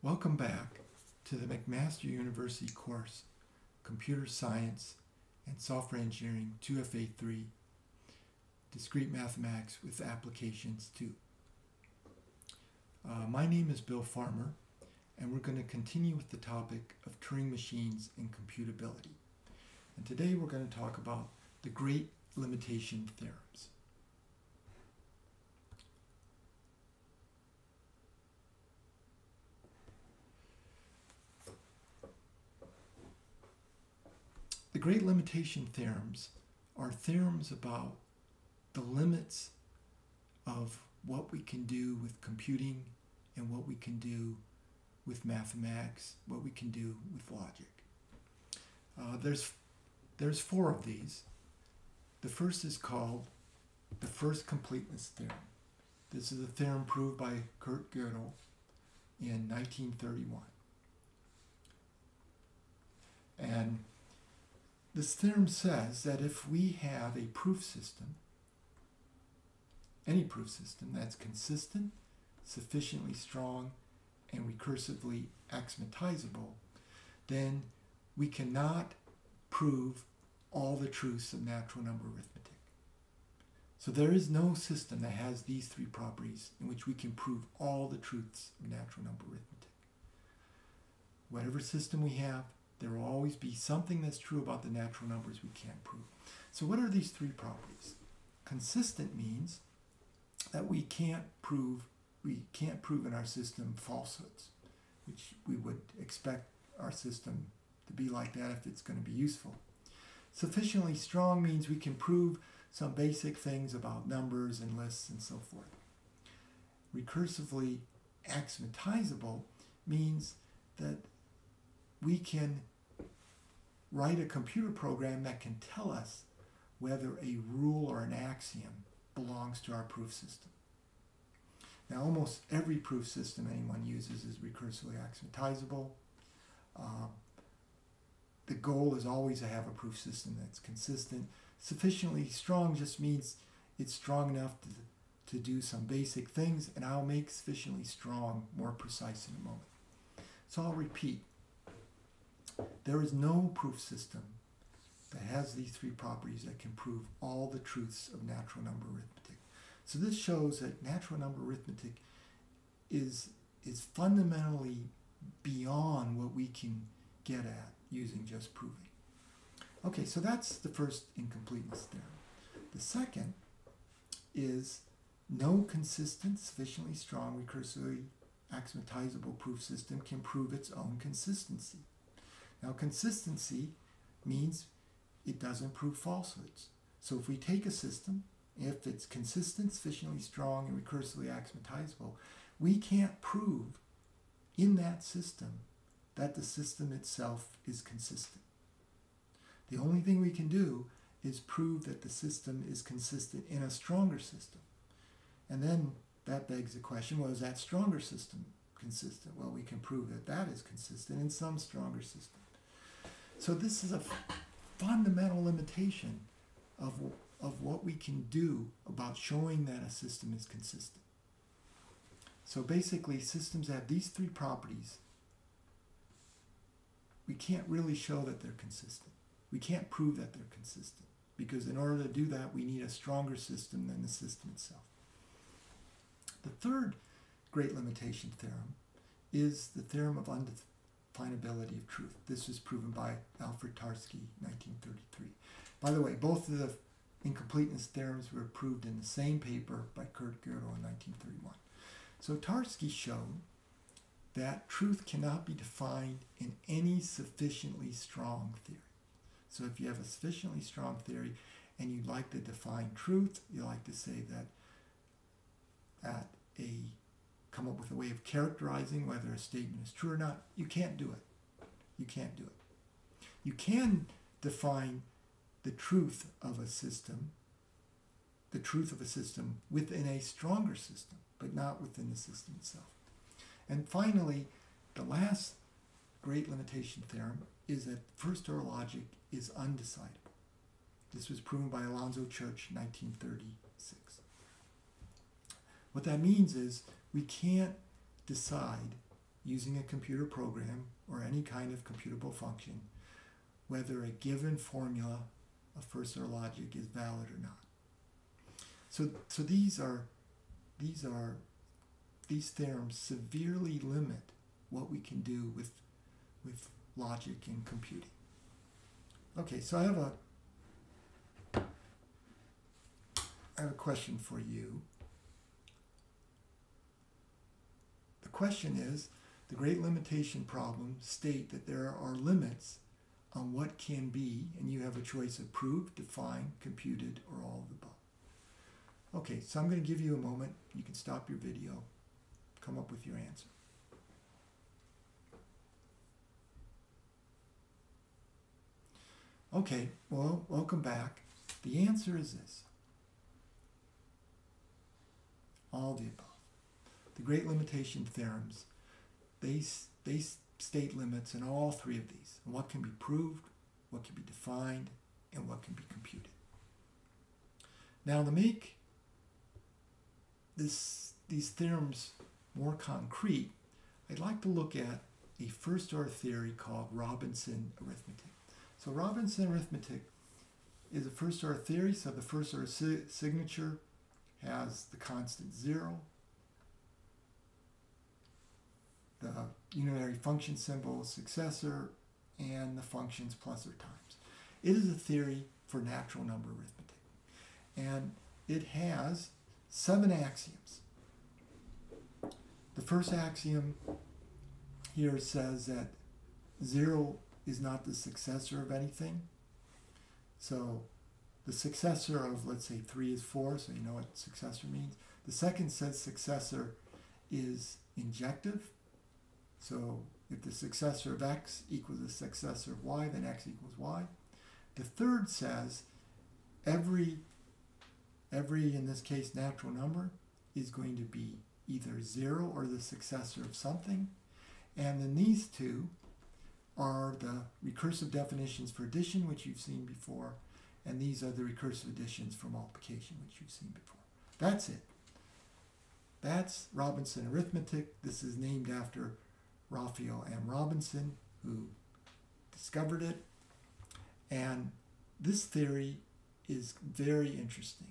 Welcome back to the McMaster University course, Computer Science and Software Engineering 2FA3, Discrete Mathematics with Applications 2. Uh, my name is Bill Farmer, and we're going to continue with the topic of Turing machines and computability. And today we're going to talk about the great limitation theorems. The great limitation theorems are theorems about the limits of what we can do with computing and what we can do with mathematics, what we can do with logic. Uh, there's, there's four of these. The first is called the first completeness theorem. This is a theorem proved by Kurt Gödel in 1931. And this theorem says that if we have a proof system, any proof system that's consistent, sufficiently strong, and recursively axiomatizable, then we cannot prove all the truths of natural number arithmetic. So there is no system that has these three properties in which we can prove all the truths of natural number arithmetic. Whatever system we have, there will always be something that's true about the natural numbers we can't prove. So what are these three properties? Consistent means that we can't prove we can't prove in our system falsehoods, which we would expect our system to be like that if it's going to be useful. Sufficiently strong means we can prove some basic things about numbers and lists and so forth. Recursively axiomatizable means that we can write a computer program that can tell us whether a rule or an axiom belongs to our proof system. Now, almost every proof system anyone uses is recursively axiomatizable. Uh, the goal is always to have a proof system that's consistent. Sufficiently strong just means it's strong enough to, to do some basic things, and I'll make sufficiently strong more precise in a moment. So I'll repeat. There is no proof system that has these three properties that can prove all the truths of natural number arithmetic. So this shows that natural number arithmetic is, is fundamentally beyond what we can get at using just proving. Okay, so that's the first incompleteness theorem. The second is no consistent, sufficiently strong, recursively axiomatizable proof system can prove its own consistency. Now, consistency means it doesn't prove falsehoods. So if we take a system, if it's consistent, sufficiently strong, and recursively axiomatizable, we can't prove in that system that the system itself is consistent. The only thing we can do is prove that the system is consistent in a stronger system. And then that begs the question, well, is that stronger system consistent? Well, we can prove that that is consistent in some stronger system. So this is a fundamental limitation of, of what we can do about showing that a system is consistent. So basically, systems have these three properties. We can't really show that they're consistent. We can't prove that they're consistent because in order to do that, we need a stronger system than the system itself. The third great limitation theorem is the theorem of definability of truth. This was proven by Alfred Tarski, 1933. By the way, both of the incompleteness theorems were proved in the same paper by Kurt Gödel in 1931. So Tarski showed that truth cannot be defined in any sufficiently strong theory. So if you have a sufficiently strong theory and you'd like to define truth, you like to say that at a come up with a way of characterizing whether a statement is true or not. You can't do it. You can't do it. You can define the truth of a system, the truth of a system within a stronger system, but not within the system itself. And finally, the last great limitation theorem is that first order logic is undecidable. This was proven by Alonzo Church in 1936. What that means is we can't decide using a computer program or any kind of computable function whether a given formula of first order logic is valid or not. So, so these are these are these theorems severely limit what we can do with with logic and computing. Okay, so I have a I have a question for you. The question is, the great limitation problem state that there are limits on what can be, and you have a choice of proved, defined, computed, or all of the above. Okay, so I'm going to give you a moment. You can stop your video, come up with your answer. Okay, well, welcome back. The answer is this. All the above. The great limitation theorems, they, they state limits in all three of these. What can be proved, what can be defined, and what can be computed. Now to make this, these theorems more concrete, I'd like to look at a first order theory called Robinson arithmetic. So Robinson arithmetic is a first order theory, so the first order si signature has the constant zero, the unitary function symbol successor, and the functions plus or times. It is a theory for natural number arithmetic. And it has seven axioms. The first axiom here says that zero is not the successor of anything. So the successor of, let's say, 3 is 4, so you know what successor means. The second says successor is injective. So if the successor of x equals the successor of y, then x equals y. The third says every, every, in this case, natural number is going to be either 0 or the successor of something. And then these two are the recursive definitions for addition, which you've seen before, and these are the recursive additions for multiplication, which you've seen before. That's it. That's Robinson arithmetic. This is named after Raphael M. Robinson, who discovered it. And this theory is very interesting.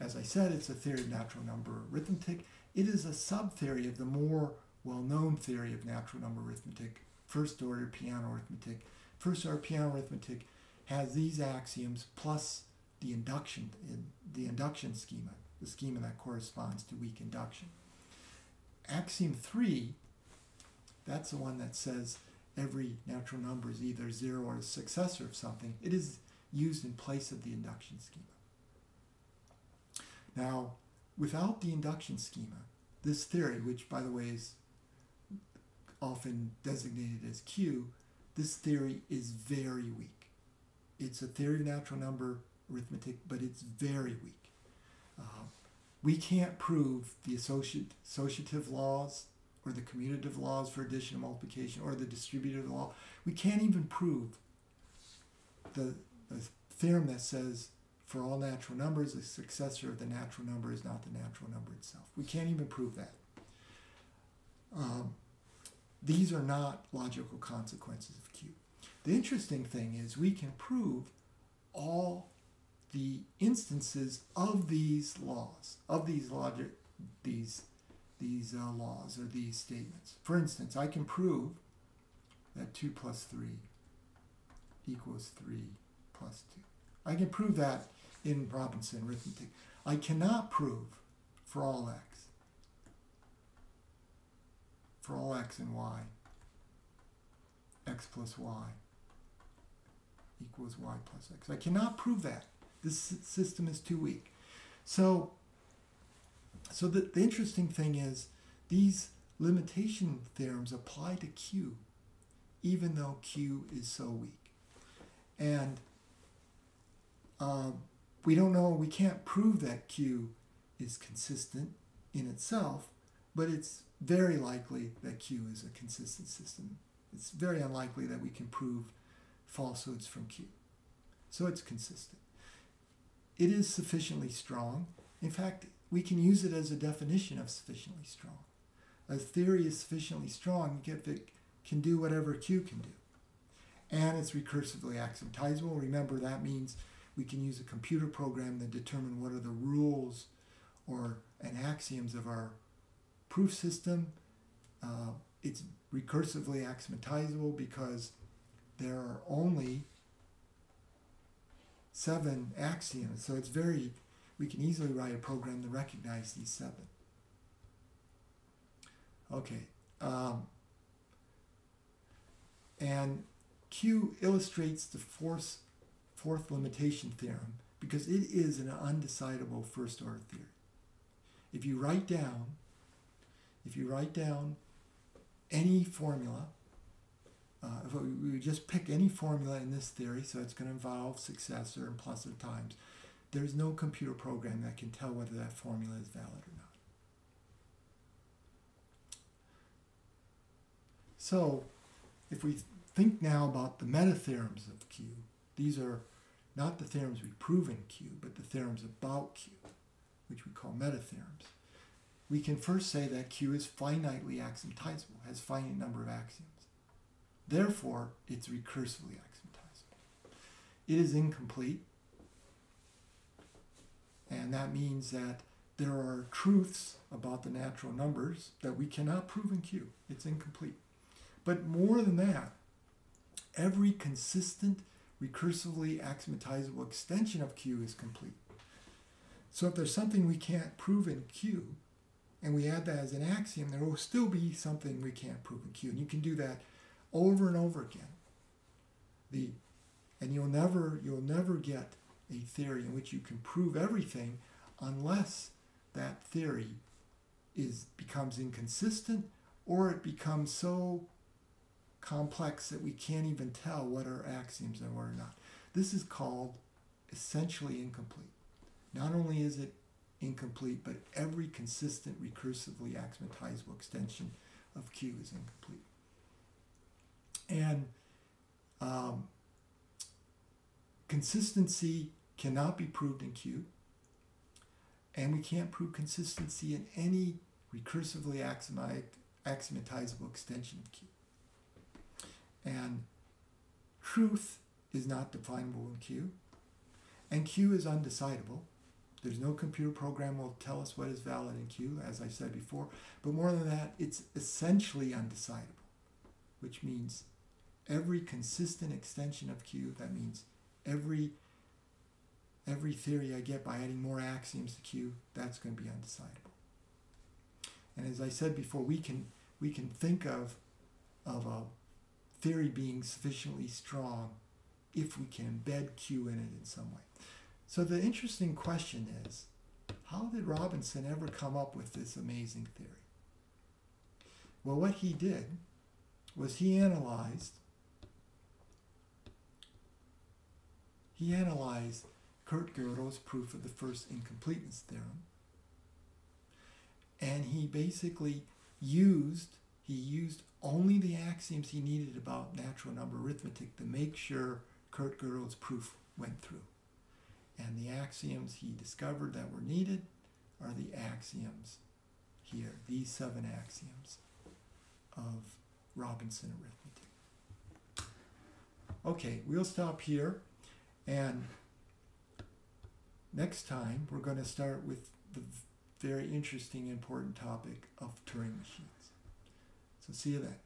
As I said, it's a theory of natural number arithmetic. It is a sub-theory of the more well-known theory of natural number arithmetic, first order Peano arithmetic. First order Peano arithmetic has these axioms plus the induction, the induction schema, the schema that corresponds to weak induction. Axiom 3, that's the one that says every natural number is either 0 or a successor of something. It is used in place of the induction schema. Now, without the induction schema, this theory, which by the way is often designated as Q, this theory is very weak. It's a theory of natural number arithmetic, but it's very weak. Uh, we can't prove the associative laws or the commutative laws for addition and multiplication or the distributive law. We can't even prove the, the theorem that says for all natural numbers, the successor of the natural number is not the natural number itself. We can't even prove that. Um, these are not logical consequences of Q. The interesting thing is we can prove all the instances of these laws, of these logic, these, these uh, laws or these statements. For instance, I can prove that 2 plus 3 equals 3 plus 2. I can prove that in Robinson arithmetic. I cannot prove for all x, for all x and y, x plus y equals y plus x. I cannot prove that. This system is too weak. So, so the, the interesting thing is these limitation theorems apply to Q, even though Q is so weak. And uh, we don't know, we can't prove that Q is consistent in itself, but it's very likely that Q is a consistent system. It's very unlikely that we can prove falsehoods from Q. So it's consistent it is sufficiently strong. In fact, we can use it as a definition of sufficiently strong. a theory is sufficiently strong if it can do whatever Q can do. And it's recursively axiomatizable. Remember, that means we can use a computer program to determine what are the rules or and axioms of our proof system. Uh, it's recursively axiomatizable because there are only seven axioms. So it's very, we can easily write a program to recognize these seven. Okay. Um, and Q illustrates the fourth, fourth limitation theorem because it is an undecidable first order theory. If you write down, if you write down any formula, uh, if we, just pick any formula in this theory, so it's going to involve successor and plus of times, there's no computer program that can tell whether that formula is valid or not. So, if we think now about the meta theorems of Q, these are not the theorems we prove in Q, but the theorems about Q, which we call meta theorems. We can first say that Q is finitely axiomatizable, has finite number of axioms. Therefore, it's recursively axiomatizable. It is incomplete, and that means that there are truths about the natural numbers that we cannot prove in Q. It's incomplete. But more than that, every consistent recursively axiomatizable extension of Q is complete. So if there's something we can't prove in Q, and we add that as an axiom, there will still be something we can't prove in Q. And you can do that over and over again. The, and you'll never, you'll never get a theory in which you can prove everything unless that theory is becomes inconsistent or it becomes so complex that we can't even tell what are axioms and what are not. This is called essentially incomplete. Not only is it incomplete, but every consistent recursively axiomatizable extension of Q is incomplete. And um, consistency cannot be proved in Q, and we can't prove consistency in any recursively axiomatizable extension of Q. And truth is not definable in Q, and Q is undecidable. There's no computer program will tell us what is valid in Q, as I said before. But more than that, it's essentially undecidable, which means every consistent extension of Q, that means every every theory I get by adding more axioms to Q, that's going to be undecidable. And as I said before, we can we can think of of a theory being sufficiently strong if we can embed Q in it in some way. So the interesting question is, how did Robinson ever come up with this amazing theory? Well, what he did was he analyzed he analyzed Kurt Gödel's proof of the first incompleteness theorem and he basically used he used only the axioms he needed about natural number arithmetic to make sure Kurt Gödel's proof went through. And the axioms he discovered that were needed are the axioms here, these seven axioms of Robinson arithmetic. Okay, we'll stop here. And next time, we're going to start with the very interesting, important topic of Turing machines. So see you then.